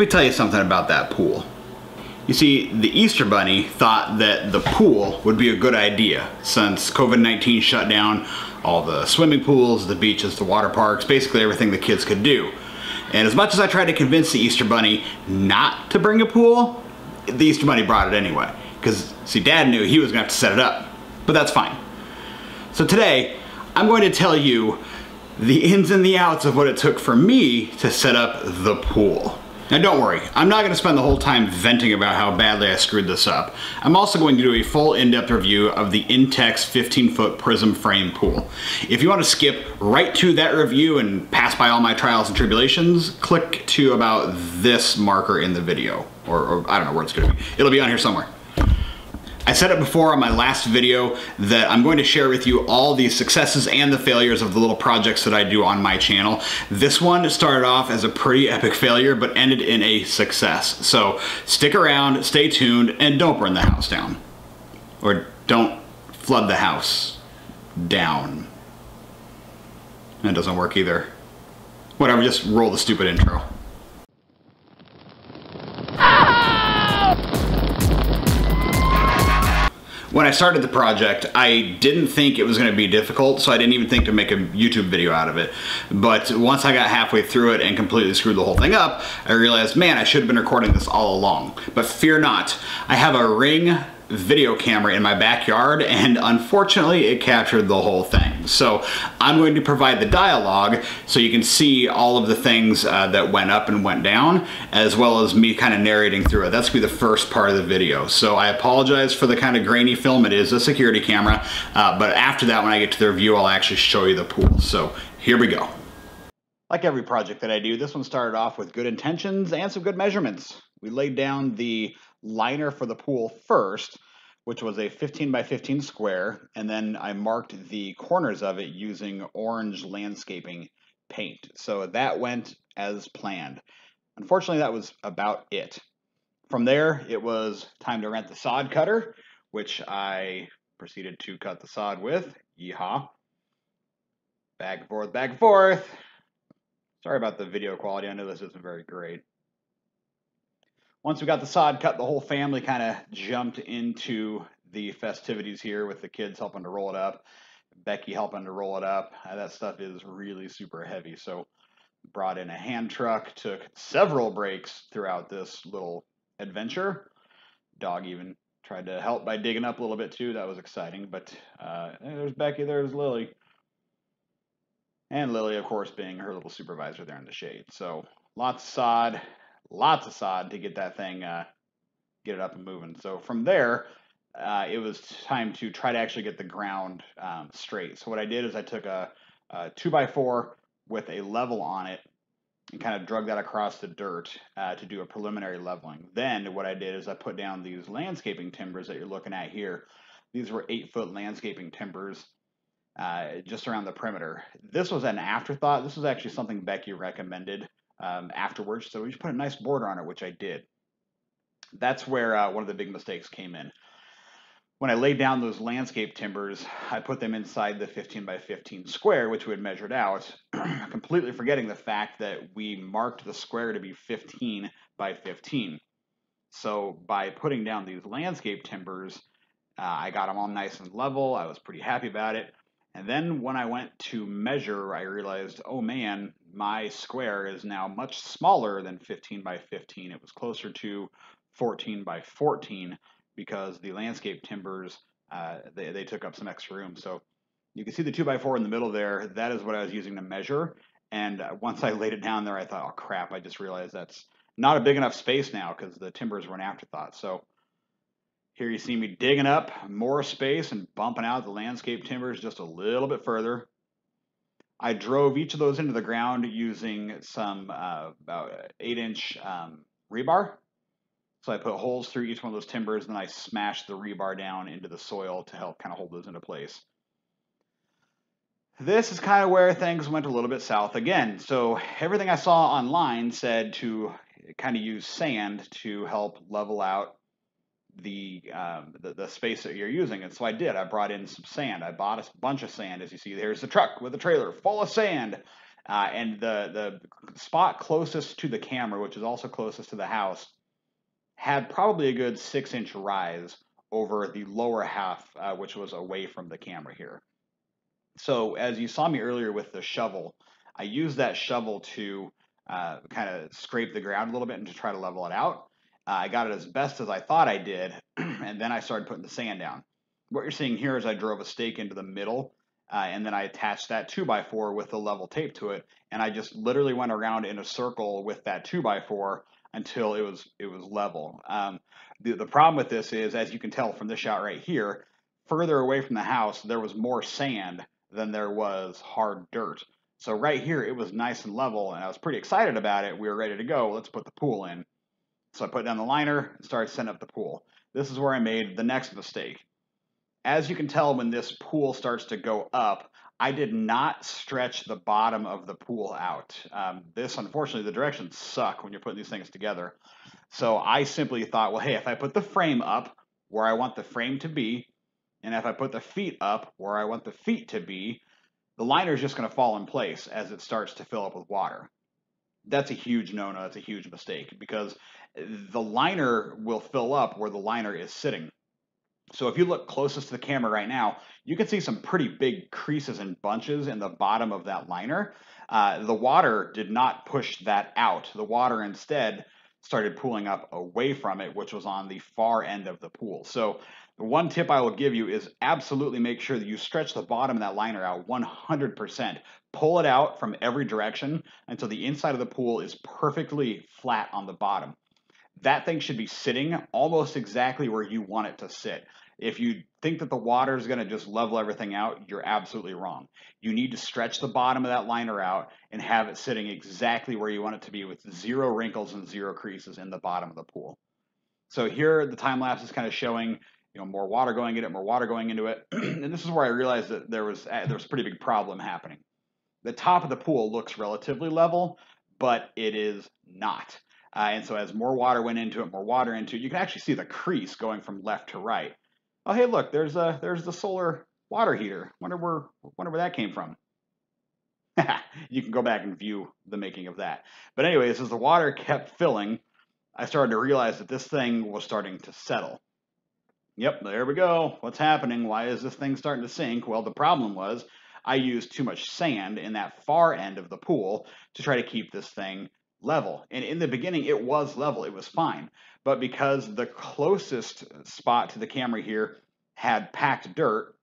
Let me tell you something about that pool. You see, the Easter Bunny thought that the pool would be a good idea since COVID-19 shut down all the swimming pools, the beaches, the water parks, basically everything the kids could do. And as much as I tried to convince the Easter Bunny not to bring a pool, the Easter Bunny brought it anyway. Because, see, Dad knew he was gonna have to set it up. But that's fine. So today, I'm going to tell you the ins and the outs of what it took for me to set up the pool. Now don't worry, I'm not going to spend the whole time venting about how badly I screwed this up. I'm also going to do a full in-depth review of the Intex 15-foot prism frame pool. If you want to skip right to that review and pass by all my trials and tribulations, click to about this marker in the video. Or, or I don't know where it's going to be. It'll be on here somewhere. I said it before on my last video that I'm going to share with you all the successes and the failures of the little projects that I do on my channel. This one started off as a pretty epic failure but ended in a success. So stick around, stay tuned, and don't burn the house down. Or don't flood the house down. That doesn't work either. Whatever, just roll the stupid intro. Ah! When I started the project, I didn't think it was going to be difficult, so I didn't even think to make a YouTube video out of it. But once I got halfway through it and completely screwed the whole thing up, I realized, man, I should have been recording this all along. But fear not, I have a Ring video camera in my backyard and unfortunately it captured the whole thing. So I'm going to provide the dialogue so you can see all of the things uh, that went up and went down as well as me kind of narrating through it. That's to be the first part of the video. So I apologize for the kind of grainy film. It is a security camera, uh, but after that when I get to the review I'll actually show you the pool. So here we go. Like every project that I do, this one started off with good intentions and some good measurements. We laid down the liner for the pool first, which was a 15 by 15 square, and then I marked the corners of it using orange landscaping paint. So that went as planned. Unfortunately, that was about it. From there, it was time to rent the sod cutter, which I proceeded to cut the sod with. Yeehaw. Back and forth, back and forth. Sorry about the video quality. I know this isn't very great once we got the sod cut, the whole family kind of jumped into the festivities here with the kids helping to roll it up, Becky helping to roll it up. Uh, that stuff is really super heavy. So brought in a hand truck, took several breaks throughout this little adventure. Dog even tried to help by digging up a little bit too. That was exciting. But uh, there's Becky, there's Lily. And Lily, of course, being her little supervisor there in the shade. So lots of sod, lots of sod to get that thing, uh, get it up and moving. So from there, uh, it was time to try to actually get the ground um, straight. So what I did is I took a, a two by four with a level on it and kind of drug that across the dirt uh, to do a preliminary leveling. Then what I did is I put down these landscaping timbers that you're looking at here. These were eight foot landscaping timbers uh, just around the perimeter. This was an afterthought. This was actually something Becky recommended um, afterwards. So we just put a nice border on it, which I did. That's where uh, one of the big mistakes came in. When I laid down those landscape timbers, I put them inside the 15 by 15 square, which we had measured out, completely forgetting the fact that we marked the square to be 15 by 15. So by putting down these landscape timbers, uh, I got them all nice and level. I was pretty happy about it. And then when I went to measure, I realized, oh man, my square is now much smaller than 15 by 15. It was closer to 14 by 14 because the landscape timbers, uh, they, they took up some extra room. So you can see the 2 by 4 in the middle there. That is what I was using to measure. And uh, once I laid it down there, I thought, oh crap, I just realized that's not a big enough space now because the timbers were an afterthought. So here you see me digging up more space and bumping out the landscape timbers just a little bit further. I drove each of those into the ground using some uh, about eight inch um, rebar. So I put holes through each one of those timbers, and then I smashed the rebar down into the soil to help kind of hold those into place. This is kind of where things went a little bit south again. So everything I saw online said to kind of use sand to help level out the, um, the, the space that you're using. And so I did. I brought in some sand. I bought a bunch of sand, as you see. There's the truck with the trailer full of sand. Uh, and the, the spot closest to the camera, which is also closest to the house, had probably a good six inch rise over the lower half, uh, which was away from the camera here. So as you saw me earlier with the shovel, I used that shovel to uh, kind of scrape the ground a little bit and to try to level it out. Uh, I got it as best as I thought I did, and then I started putting the sand down. What you're seeing here is I drove a stake into the middle, uh, and then I attached that 2x4 with the level tape to it, and I just literally went around in a circle with that 2x4 until it was it was level. Um, the, the problem with this is, as you can tell from this shot right here, further away from the house, there was more sand than there was hard dirt. So right here, it was nice and level, and I was pretty excited about it. We were ready to go. Let's put the pool in. So I put down the liner and started setting up the pool. This is where I made the next mistake. As you can tell, when this pool starts to go up, I did not stretch the bottom of the pool out. Um, this, unfortunately, the directions suck when you're putting these things together. So I simply thought, well, hey, if I put the frame up where I want the frame to be, and if I put the feet up where I want the feet to be, the liner is just going to fall in place as it starts to fill up with water. That's a huge no-no. That's a huge mistake because the liner will fill up where the liner is sitting. So if you look closest to the camera right now, you can see some pretty big creases and bunches in the bottom of that liner. Uh, the water did not push that out. The water instead started pooling up away from it, which was on the far end of the pool. So one tip I will give you is absolutely make sure that you stretch the bottom of that liner out 100%. Pull it out from every direction until the inside of the pool is perfectly flat on the bottom. That thing should be sitting almost exactly where you want it to sit. If you think that the water is going to just level everything out, you're absolutely wrong. You need to stretch the bottom of that liner out and have it sitting exactly where you want it to be with zero wrinkles and zero creases in the bottom of the pool. So here the time lapse is kind of showing you know more water going in it, more water going into it, and this is where I realized that there was there was a pretty big problem happening. The top of the pool looks relatively level, but it is not. Uh, and so as more water went into it, more water into it, you can actually see the crease going from left to right. Oh, hey, look, there's a there's the solar water heater. Wonder where wonder where that came from. you can go back and view the making of that. But anyways, as the water kept filling, I started to realize that this thing was starting to settle. Yep, there we go. What's happening? Why is this thing starting to sink? Well, the problem was I used too much sand in that far end of the pool to try to keep this thing level. And in the beginning, it was level, it was fine. But because the closest spot to the camera here had packed dirt,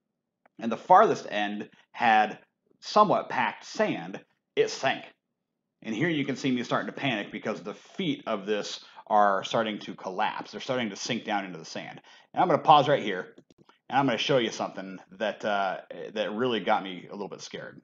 and the farthest end had somewhat packed sand, it sank. And here you can see me starting to panic because the feet of this are starting to collapse. They're starting to sink down into the sand. And I'm going to pause right here, and I'm going to show you something that uh, that really got me a little bit scared.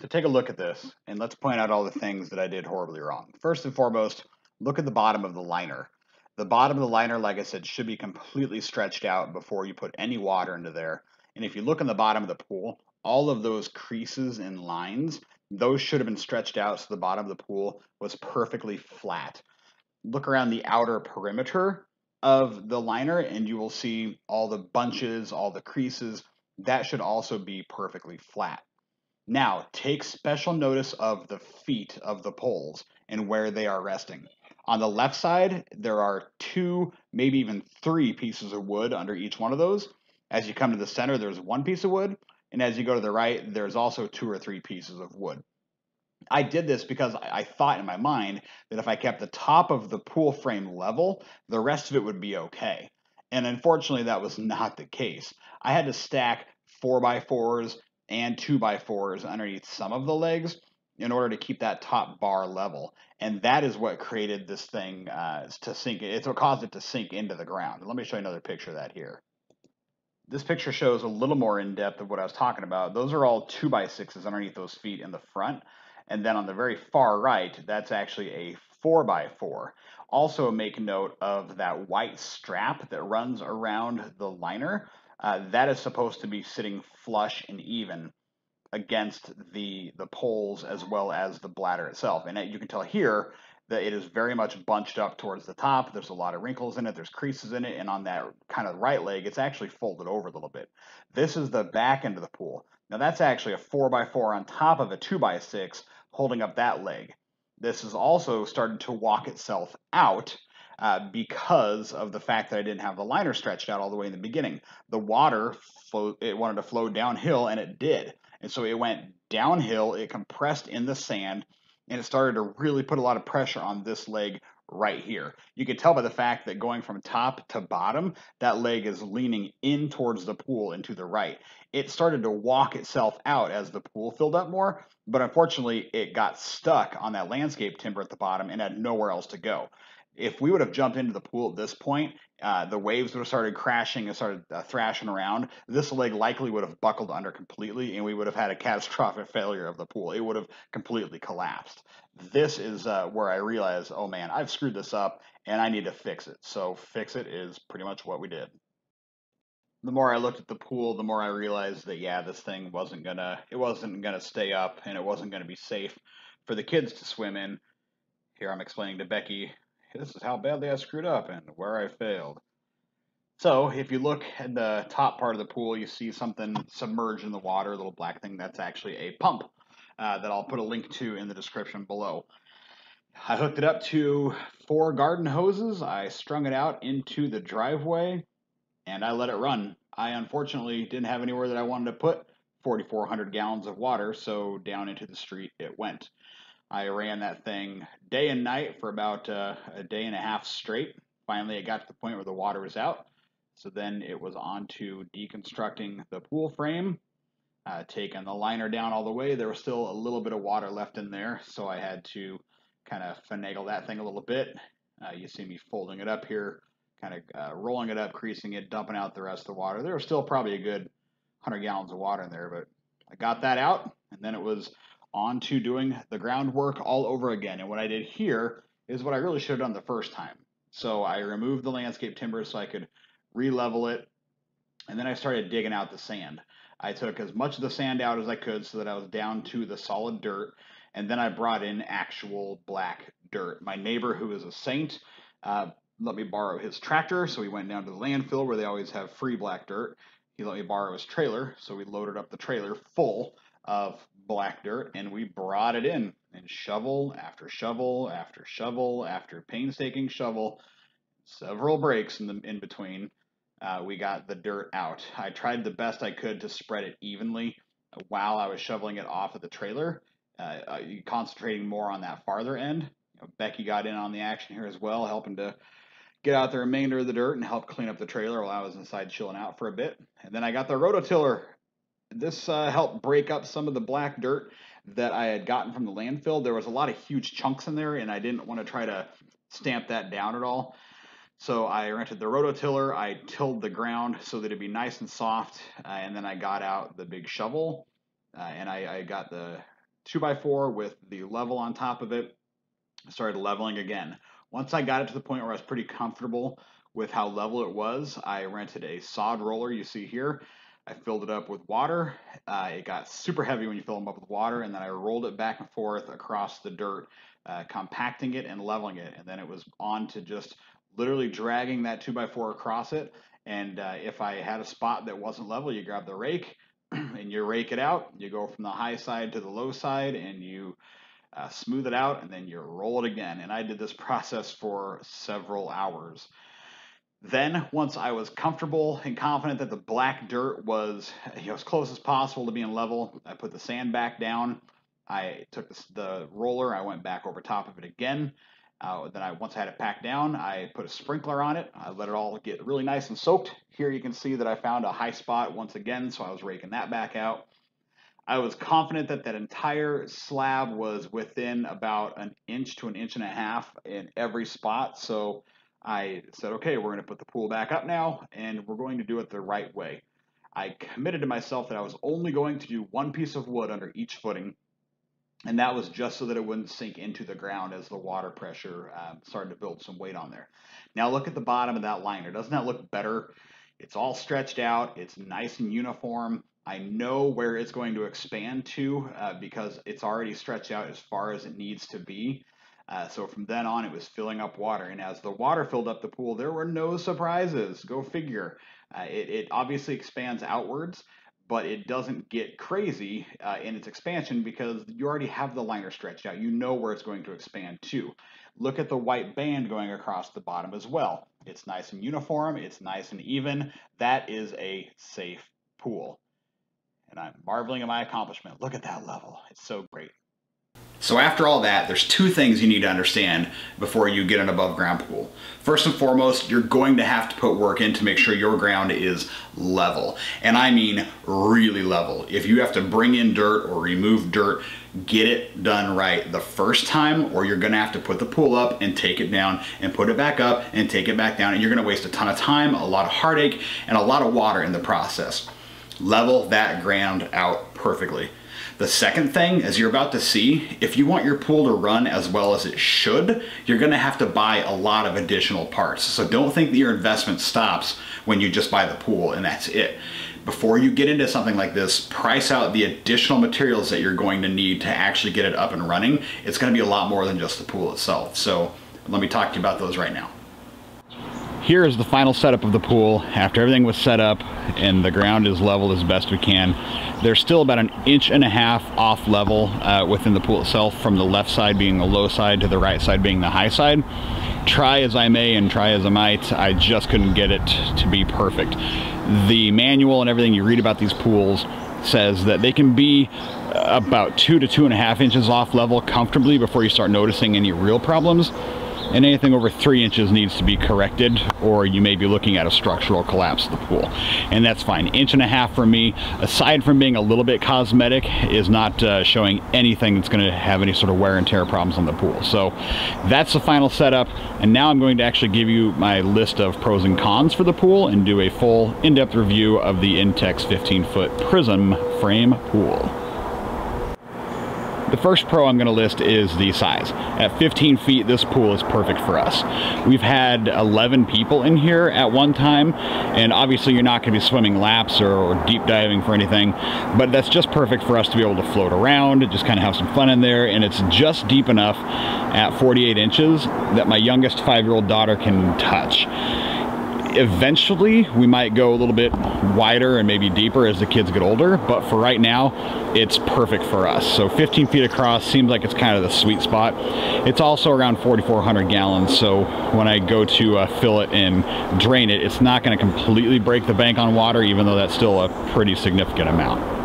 So take a look at this, and let's point out all the things that I did horribly wrong. First and foremost, look at the bottom of the liner. The bottom of the liner, like I said, should be completely stretched out before you put any water into there. And if you look in the bottom of the pool, all of those creases and lines, those should have been stretched out so the bottom of the pool was perfectly flat. Look around the outer perimeter of the liner and you will see all the bunches, all the creases. That should also be perfectly flat. Now, take special notice of the feet of the poles and where they are resting. On the left side, there are two, maybe even three pieces of wood under each one of those. As you come to the center, there's one piece of wood. And as you go to the right, there's also two or three pieces of wood. I did this because I thought in my mind that if I kept the top of the pool frame level, the rest of it would be okay. And unfortunately, that was not the case. I had to stack 4x4s and 2x4s underneath some of the legs in order to keep that top bar level. And that is what created this thing uh, to sink. It's what caused it to sink into the ground. Let me show you another picture of that here. This picture shows a little more in depth of what I was talking about. Those are all two by sixes underneath those feet in the front. And then on the very far right, that's actually a four by four. Also make note of that white strap that runs around the liner uh, that is supposed to be sitting flush and even against the the poles as well as the bladder itself. And you can tell here that it is very much bunched up towards the top. There's a lot of wrinkles in it. There's creases in it. And on that kind of right leg, it's actually folded over a little bit. This is the back end of the pool. Now that's actually a 4x4 on top of a 2x6 holding up that leg. This is also started to walk itself out uh, because of the fact that I didn't have the liner stretched out all the way in the beginning. The water, it wanted to flow downhill, and it did. And so it went downhill, it compressed in the sand, and it started to really put a lot of pressure on this leg right here. You can tell by the fact that going from top to bottom, that leg is leaning in towards the pool and to the right. It started to walk itself out as the pool filled up more, but unfortunately it got stuck on that landscape timber at the bottom and had nowhere else to go if we would have jumped into the pool at this point, uh, the waves would have started crashing and started uh, thrashing around. This leg likely would have buckled under completely, and we would have had a catastrophic failure of the pool. It would have completely collapsed. This is uh, where I realized, oh man, I've screwed this up, and I need to fix it. So fix it is pretty much what we did. The more I looked at the pool, the more I realized that yeah, this thing wasn't gonna, it wasn't gonna stay up, and it wasn't gonna be safe for the kids to swim in. Here I'm explaining to Becky this is how badly I screwed up and where I failed. So if you look at the top part of the pool, you see something submerged in the water, a little black thing. That's actually a pump uh, that I'll put a link to in the description below. I hooked it up to four garden hoses. I strung it out into the driveway and I let it run. I unfortunately didn't have anywhere that I wanted to put 4,400 gallons of water, so down into the street it went. I ran that thing day and night for about uh, a day and a half straight. Finally, it got to the point where the water was out. So then it was on to deconstructing the pool frame, uh, taking the liner down all the way. There was still a little bit of water left in there, so I had to kind of finagle that thing a little bit. Uh, you see me folding it up here, kind of uh, rolling it up, creasing it, dumping out the rest of the water. There was still probably a good 100 gallons of water in there, but I got that out, and then it was on to doing the groundwork all over again. And what I did here is what I really should have done the first time. So I removed the landscape timber so I could re-level it, and then I started digging out the sand. I took as much of the sand out as I could so that I was down to the solid dirt, and then I brought in actual black dirt. My neighbor, who is a saint, uh, let me borrow his tractor, so we went down to the landfill where they always have free black dirt. He let me borrow his trailer, so we loaded up the trailer full of black dirt and we brought it in and shovel after shovel after shovel after painstaking shovel, several breaks in the in between. Uh, we got the dirt out. I tried the best I could to spread it evenly while I was shoveling it off of the trailer, uh, uh, concentrating more on that farther end. You know, Becky got in on the action here as well, helping to get out the remainder of the dirt and help clean up the trailer while I was inside chilling out for a bit. And then I got the rototiller this uh, helped break up some of the black dirt that I had gotten from the landfill. There was a lot of huge chunks in there, and I didn't want to try to stamp that down at all. So I rented the rototiller. I tilled the ground so that it'd be nice and soft, uh, and then I got out the big shovel, uh, and I, I got the 2x4 with the level on top of it. Started leveling again. Once I got it to the point where I was pretty comfortable with how level it was, I rented a sod roller you see here. I filled it up with water. Uh, it got super heavy when you fill them up with water, and then I rolled it back and forth across the dirt, uh, compacting it and leveling it. And then it was on to just literally dragging that 2x4 across it. And uh, if I had a spot that wasn't level, you grab the rake and you rake it out. You go from the high side to the low side and you uh, smooth it out and then you roll it again. And I did this process for several hours. Then, once I was comfortable and confident that the black dirt was you know, as close as possible to being level, I put the sand back down. I took the, the roller, I went back over top of it again. Uh, then I once I had it packed down, I put a sprinkler on it. I let it all get really nice and soaked. Here you can see that I found a high spot once again, so I was raking that back out. I was confident that that entire slab was within about an inch to an inch and a half in every spot. So I said, okay, we're going to put the pool back up now, and we're going to do it the right way. I committed to myself that I was only going to do one piece of wood under each footing, and that was just so that it wouldn't sink into the ground as the water pressure um, started to build some weight on there. Now look at the bottom of that liner. Doesn't that look better? It's all stretched out. It's nice and uniform. I know where it's going to expand to uh, because it's already stretched out as far as it needs to be. Uh, so from then on, it was filling up water. And as the water filled up the pool, there were no surprises. Go figure. Uh, it, it obviously expands outwards, but it doesn't get crazy uh, in its expansion because you already have the liner stretched out. You know where it's going to expand to. Look at the white band going across the bottom as well. It's nice and uniform, it's nice and even. That is a safe pool. And I'm marveling at my accomplishment. Look at that level. It's so great. So after all that, there's two things you need to understand before you get an above ground pool. First and foremost, you're going to have to put work in to make sure your ground is level. And I mean really level. If you have to bring in dirt or remove dirt, get it done right the first time or you're gonna have to put the pool up and take it down and put it back up and take it back down and you're gonna waste a ton of time, a lot of heartache, and a lot of water in the process. Level that ground out perfectly. The second thing, as you're about to see, if you want your pool to run as well as it should, you're gonna have to buy a lot of additional parts. So don't think that your investment stops when you just buy the pool and that's it. Before you get into something like this, price out the additional materials that you're going to need to actually get it up and running. It's gonna be a lot more than just the pool itself. So let me talk to you about those right now. Here is the final setup of the pool after everything was set up and the ground is leveled as best we can. There's still about an inch and a half off level uh, within the pool itself from the left side being the low side to the right side being the high side. Try as I may and try as I might, I just couldn't get it to be perfect. The manual and everything you read about these pools says that they can be about two to two and a half inches off level comfortably before you start noticing any real problems and anything over three inches needs to be corrected or you may be looking at a structural collapse of the pool. And that's fine. Inch and a half for me aside from being a little bit cosmetic is not uh, showing anything that's going to have any sort of wear and tear problems on the pool. So that's the final setup. And now I'm going to actually give you my list of pros and cons for the pool and do a full in-depth review of the Intex 15 foot prism frame pool the first pro I'm going to list is the size. At 15 feet, this pool is perfect for us. We've had 11 people in here at one time, and obviously you're not going to be swimming laps or, or, deep diving for anything, but that's just perfect for us to be able to float around, just kind of have some fun in there, and it's just deep enough at 48 inches that my youngest five-year-old daughter can touch eventually we might go a little bit wider and maybe deeper as the kids get older but for right now it's perfect for us. So 15 feet across seems like it's kind of the sweet spot. It's also around 4400 gallons so when I go to uh, fill it and drain it it's not going to completely break the bank on water even though that's still a pretty significant amount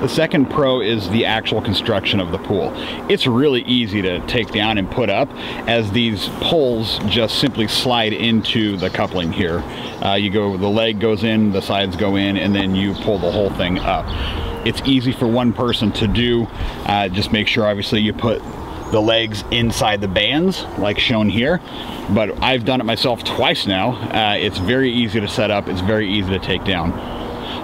the second pro is the actual construction of the pool. It's really easy to take down and put up as these poles just simply slide into the coupling here. Uh, you go, the leg goes in, the sides go in, and then you pull the whole thing up. It's easy for one person to do. Uh, just make sure obviously you put the legs inside the bands like shown here but I've done it myself twice now uh, it's very easy to set up it's very easy to take down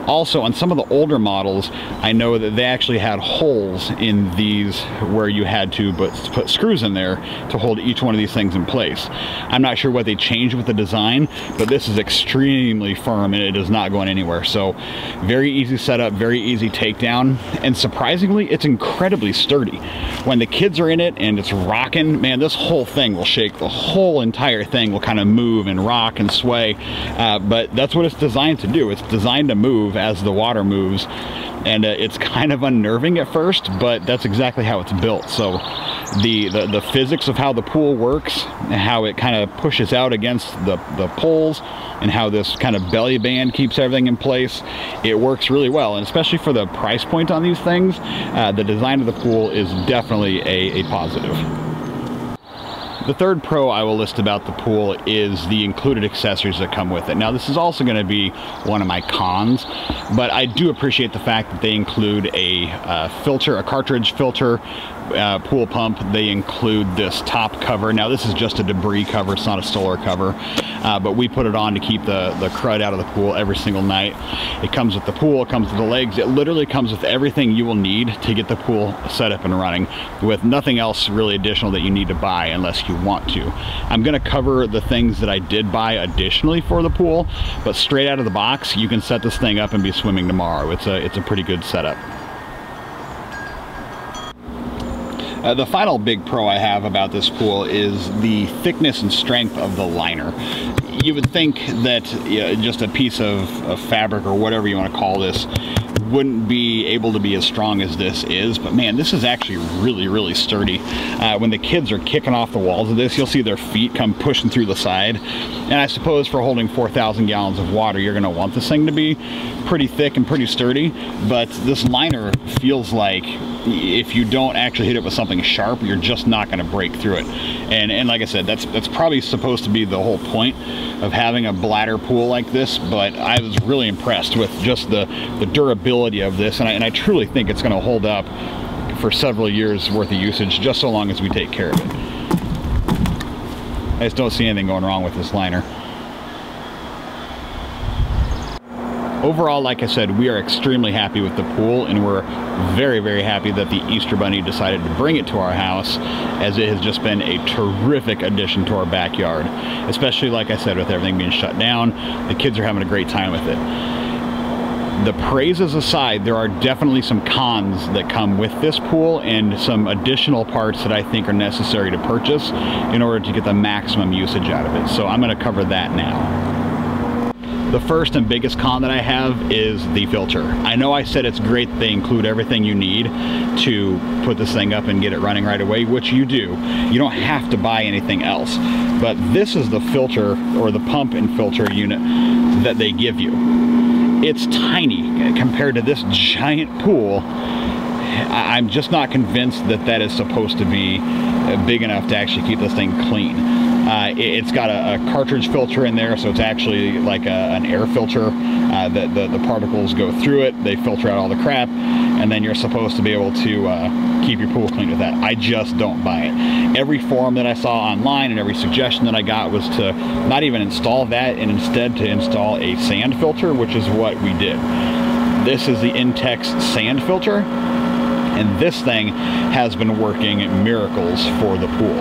also, on some of the older models, I know that they actually had holes in these where you had to but put screws in there to hold each one of these things in place. I'm not sure what they changed with the design, but this is extremely firm and it is not going anywhere. So very easy setup, very easy takedown, and surprisingly, it's incredibly sturdy. When the kids are in it and it's rocking, man, this whole thing will shake. The whole entire thing will kind of move and rock and sway, uh, but that's what it's designed to do. It's designed to move as the water moves. And uh, it's kind of unnerving at first but that's exactly how it's built. So the, the the physics of how the pool works and how it kind of pushes out against the the poles and how this kind of belly band keeps everything in place it works really well. And especially for the price point on these things uh, the design of the pool is definitely a, a positive the third pro I will list about the pool is the included accessories that come with it. Now this is also going to be one of my cons, but I do appreciate the fact that they include a uh, filter, a cartridge filter, uh, pool pump, they include this top cover. Now this is just a debris cover, it's not a solar cover, uh, but we put it on to keep the, the crud out of the pool every single night. It comes with the pool, it comes with the legs, it literally comes with everything you will need to get the pool set up and running with nothing else really additional that you need to buy unless you want to. I'm gonna cover the things that I did buy additionally for the pool, but straight out of the box, you can set this thing up and be swimming tomorrow. It's a, it's a pretty good setup. Uh, the final big pro I have about this pool is the thickness and strength of the liner. you would think that you know, just a piece of, of fabric or whatever you want to call this wouldn't be able to be as strong as this is, but man, this is actually really, really sturdy. Uh, when the kids are kicking off the walls of this, you'll see their feet come pushing through the side. And I suppose for holding 4,000 gallons of water, you're gonna want this thing to be pretty thick and pretty sturdy, but this liner feels like if you don't actually hit it with something sharp, you're just not gonna break through it. And, and like I said, that's, that's probably supposed to be the whole point of having a bladder pool like this, but I was really impressed with just the, the durability of this, and I, and I truly think it's gonna hold up for several years worth of usage, just so long as we take care of it. I just don't see anything going wrong with this liner. Overall, like I said, we are extremely happy with the pool and we're very, very happy that the Easter Bunny decided to bring it to our house as it has just been a terrific addition to our backyard. Especially, like I said, with everything being shut down, the kids are having a great time with it the praises aside, there are definitely some cons that come with this pool and some additional parts that I think are necessary to purchase in order to get the maximum usage out of it. So I'm going to cover that now. The first and biggest con that I have is the filter. I know I said it's great they include everything you need to put this thing up and get it running right away, which you do. You don't have to buy anything else. But this is the filter or the pump and filter unit that they give you. It's tiny compared to this giant pool. I'm just not convinced that that is supposed to be big enough to actually keep this thing clean. Uh, it, has got a, a, cartridge filter in there, so it's actually like a, an air filter. Uh, the, the, the, particles go through it, they filter out all the crap, and then you're supposed to be able to uh, keep your pool clean with that. I just don't buy it. Every forum that I saw online and every suggestion that I got was to not even install that and instead to install a sand filter, which is what we did. This is the Intex sand filter, and this thing has been working miracles for the pool.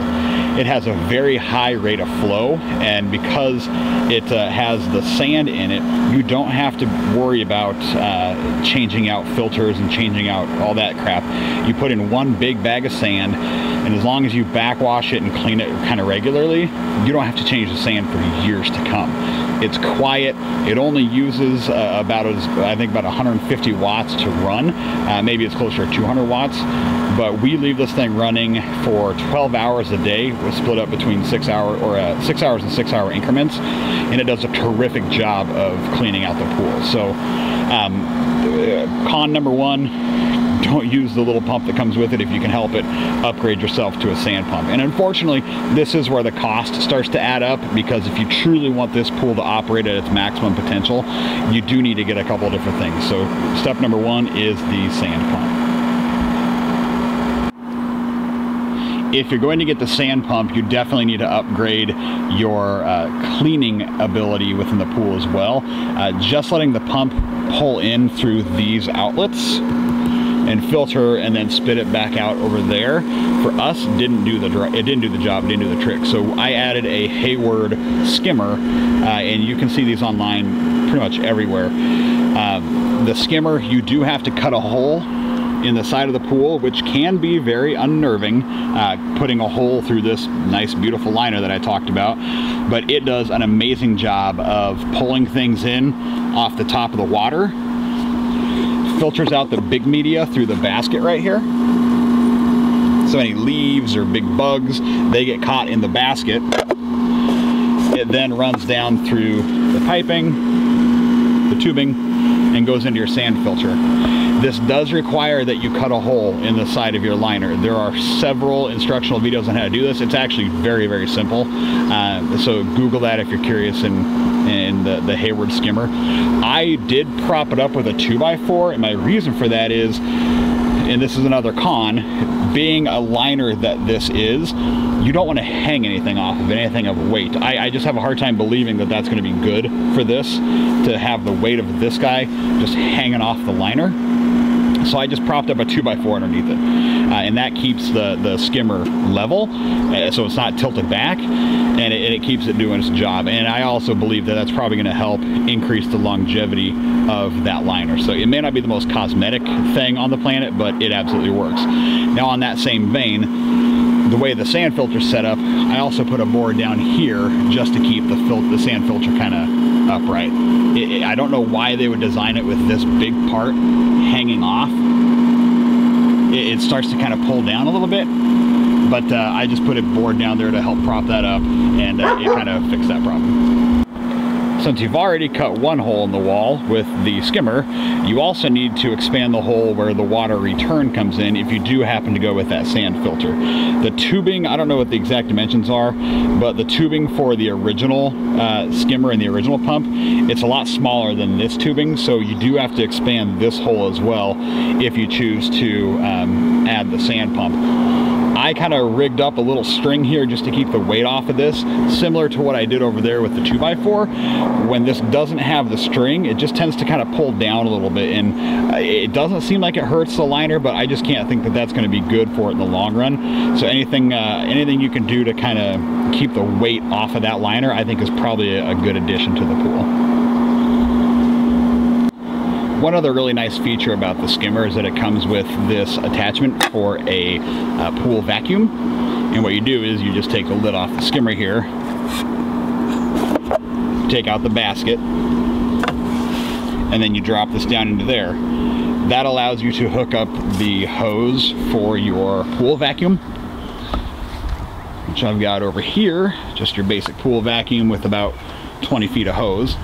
It has a very high rate of flow, and because it uh, has the sand in it, you don't have to worry about uh, changing out filters and changing out all that crap. You put in one big bag of sand, and as long as you backwash it and clean it kind of regularly, you don't have to change the sand for years to come. It's quiet. It only uses uh, about, as, I think, about 150 watts to run. Uh, maybe it's closer to 200 watts but we leave this thing running for 12 hours a day we split up between six hour or uh, six hours and six hour increments and it does a terrific job of cleaning out the pool so um, con number one don't use the little pump that comes with it if you can help it upgrade yourself to a sand pump. And unfortunately this is where the cost starts to add up because if you truly want this pool to operate at its maximum potential you do need to get a couple of different things. So step number one is the sand pump. If you're going to get the sand pump, you definitely need to upgrade your uh, cleaning ability within the pool as well. Uh, just letting the pump pull in through these outlets and filter and then spit it back out over there. For us didn't do the it didn't do the job didn't do the trick. So I added a Hayward skimmer uh, and you can see these online pretty much everywhere. Um, the skimmer you do have to cut a hole in the side of the pool, which can be very unnerving, uh, putting a hole through this nice, beautiful liner that I talked about. But it does an amazing job of pulling things in off the top of the water, filters out the big media through the basket right here. So any leaves or big bugs, they get caught in the basket. It then runs down through the piping, the tubing, and goes into your sand filter. This does require that you cut a hole in the side of your liner. There are several instructional videos on how to do this. It's actually very, very simple. Uh, so Google that if you're curious in, in the, the Hayward skimmer. I did prop it up with a 2x4 and my reason for that is and this is another con, being a liner that this is, you don't want to hang anything off of anything of weight. I, I just have a hard time believing that that's going to be good for this, to have the weight of this guy just hanging off the liner. So I just propped up a 2x4 underneath it. Uh, and that keeps the, the skimmer level, uh, so it's not tilted back, and it, it, keeps it doing its job. And I also believe that that's probably going to help increase the longevity of that liner. So it may not be the most cosmetic thing on the planet, but it absolutely works. Now on that same vein, the way the sand filter set up, I also put a board down here just to keep the, the sand filter kind of upright. It, it, I don't know why they would design it with this big part hanging off. It, it starts to kind of pull down a little bit, but uh, I just put a board down there to help prop that up and uh, it kind of fixed that problem. Since you've already cut one hole in the wall with the skimmer, you also need to expand the hole where the water return comes in if you do happen to go with that sand filter. The tubing, I don't know what the exact dimensions are, but the tubing for the original uh, skimmer and the original pump, it's a lot smaller than this tubing, so you do have to expand this hole as well if you choose to um, add the sand pump. I kind of rigged up a little string here just to keep the weight off of this, similar to what I did over there with the 2x4. When this doesn't have the string, it just tends to kind of pull down a little bit, and uh, it doesn't seem like it hurts the liner, but I just can't think that that's going to be good for it in the long run. So anything, uh, anything you can do to kind of keep the weight off of that liner, I think is probably a good addition to the pool. One other really nice feature about the skimmer is that it comes with this attachment for a uh, pool vacuum. And what you do is you just take the lid off the skimmer here, take out the basket, and then you drop this down into there. That allows you to hook up the hose for your pool vacuum, which I've got over here, just your basic pool vacuum with about 20 feet of hose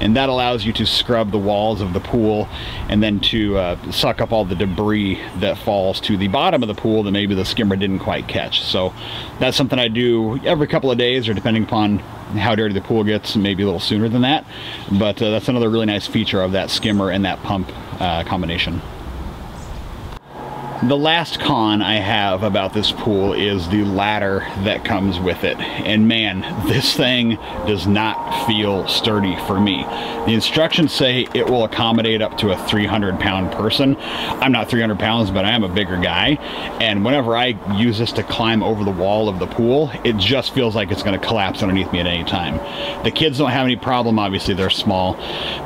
and that allows you to scrub the walls of the pool and then to uh, suck up all the debris that falls to the bottom of the pool that maybe the skimmer didn't quite catch. So that's something I do every couple of days or depending upon how dirty the pool gets, maybe a little sooner than that. But uh, that's another really nice feature of that skimmer and that pump uh, combination. The last con I have about this pool is the ladder that comes with it. And man, this thing does not feel sturdy for me. The instructions say it will accommodate up to a 300 pound person. I'm not 300 pounds, but I am a bigger guy. And whenever I use this to climb over the wall of the pool, it just feels like it's gonna collapse underneath me at any time. The kids don't have any problem, obviously they're small,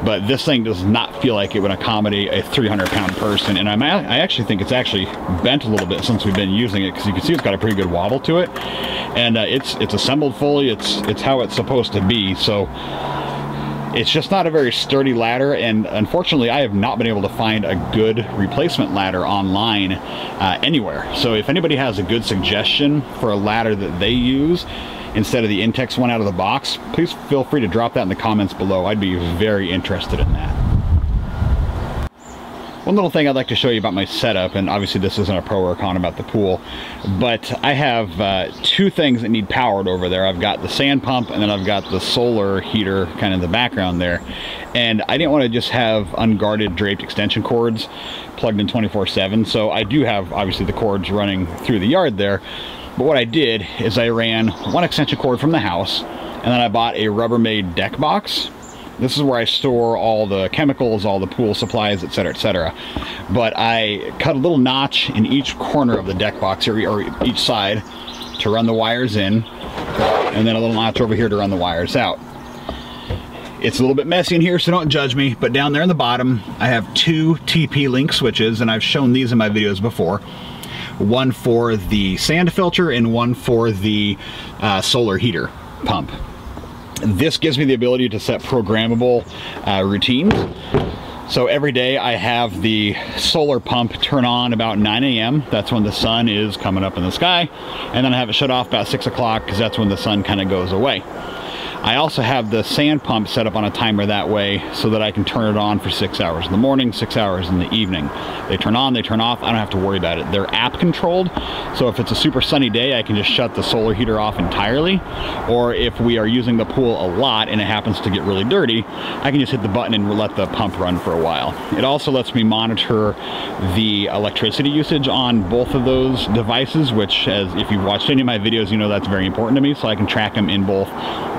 but this thing does not feel like it would accommodate a 300 pound person. And I'm, I actually think it's actually bent a little bit since we've been using it because you can see it's got a pretty good wobble to it. And uh, it's it's assembled fully. It's it's how it's supposed to be. So it's just not a very sturdy ladder. And unfortunately I have not been able to find a good replacement ladder online uh, anywhere. So if anybody has a good suggestion for a ladder that they use instead of the Intex one out of the box please feel free to drop that in the comments below. I'd be very interested in that one little thing I'd like to show you about my setup, and obviously this isn't a pro or con about the pool, but I have uh, two things that need powered over there. I've got the sand pump and then I've got the solar heater kind of in the background there. And I didn't want to just have unguarded draped extension cords plugged in 24-7, so I do have obviously the cords running through the yard there. But what I did is I ran one extension cord from the house, and then I bought a Rubbermaid deck box this is where I store all the chemicals, all the pool supplies, etc., etc. But I cut a little notch in each corner of the deck box, or, or each side, to run the wires in, and then a little notch over here to run the wires out. It's a little bit messy in here, so don't judge me, but down there in the bottom, I have two TP-Link switches, and I've shown these in my videos before. One for the sand filter and one for the uh, solar heater pump. This gives me the ability to set programmable uh, routines. So every day I have the solar pump turn on about 9 a.m. That's when the sun is coming up in the sky. And then I have it shut off about 6 o'clock because that's when the sun kind of goes away. I also have the sand pump set up on a timer that way so that I can turn it on for six hours in the morning, six hours in the evening. They turn on, they turn off, I don't have to worry about it. They're app controlled, so if it's a super sunny day, I can just shut the solar heater off entirely. Or if we are using the pool a lot and it happens to get really dirty, I can just hit the button and let the pump run for a while. It also lets me monitor the electricity usage on both of those devices, which as if you've watched any of my videos, you know that's very important to me, so I can track them in both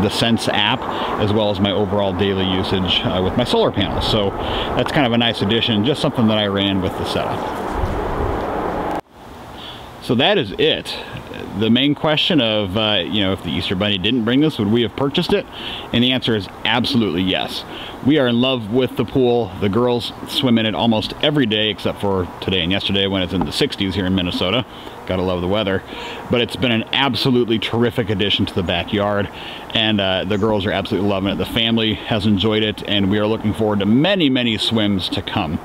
the Sense Sense app as well as my overall daily usage uh, with my solar panels. So that's kind of a nice addition, just something that I ran with the setup. So that is it. The main question of, uh, you know, if the Easter Bunny didn't bring this, would we have purchased it? And the answer is absolutely yes. We are in love with the pool. The girls swim in it almost every day except for today and yesterday when it's in the 60s here in Minnesota. Gotta love the weather. But it's been an absolutely terrific addition to the backyard and uh, the girls are absolutely loving it. The family has enjoyed it and we are looking forward to many, many swims to come.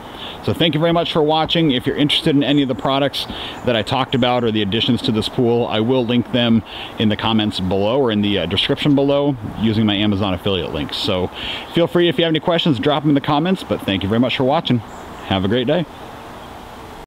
So thank you very much for watching. If you're interested in any of the products that I talked about or the additions to this pool, I will link them in the comments below or in the uh, description below using my Amazon affiliate links. So feel free if you have any questions, drop them in the comments, but thank you very much for watching. Have a great day.